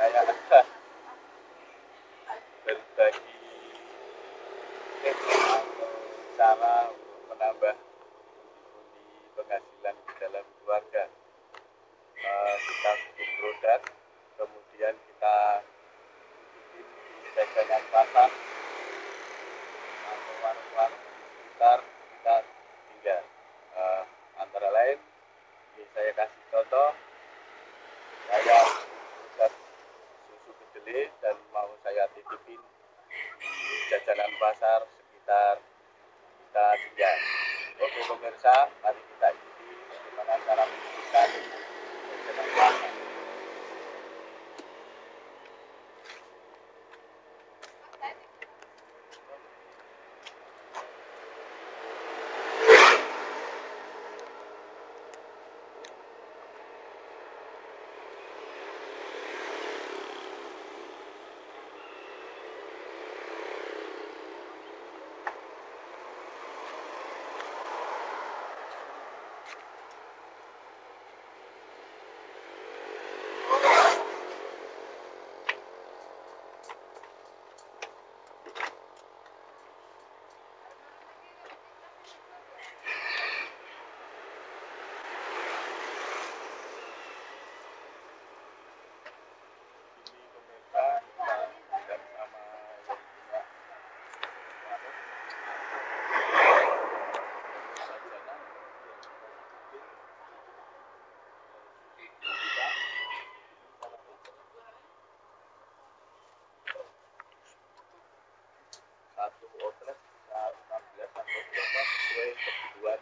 saya akan berbagi tips atau cara menambah pundi penghasilan di dalam keluarga. Kita bikin produk, kemudian kita bikin di jajanan pasar atau warung-warung sekitar kita tinggal. Eh, antara lain, ini saya kasih contoh, saya buat kedelai dan mau saya titipin jajanan pasar sekitar kita tinggal. Oke pemirsa, mari kita ikuti bagaimana cara menitipkan outlet bisa 15 atau 20 sesuai kebutuhan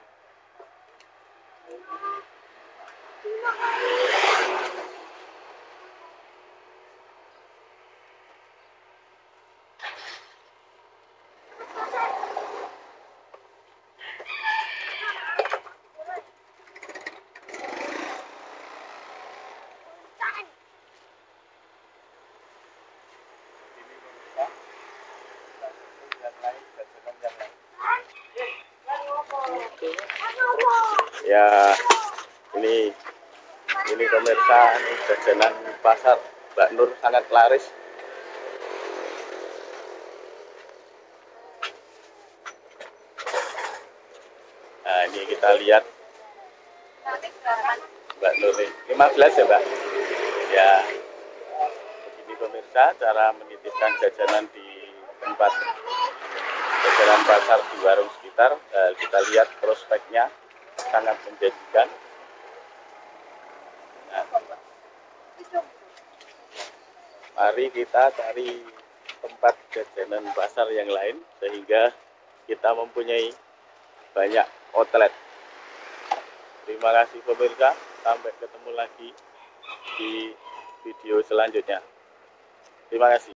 ini pemirsa kita yang lain jajanan yang lain ya ini ini pemirsa ini jajanan pasar Mbak Nur sangat laris. Nah ini kita lihat Mbak Nur nih 15 ya Mbak? Ya. Begini pemirsa cara menitipkan jajanan di tempat jajanan pasar di warung Eh, kita lihat prospeknya sangat menjanjikan. Nah, mari kita cari tempat jajanan pasar yang lain sehingga kita mempunyai banyak outlet. Terima kasih pemirsa. Sampai ketemu lagi di video selanjutnya. Terima kasih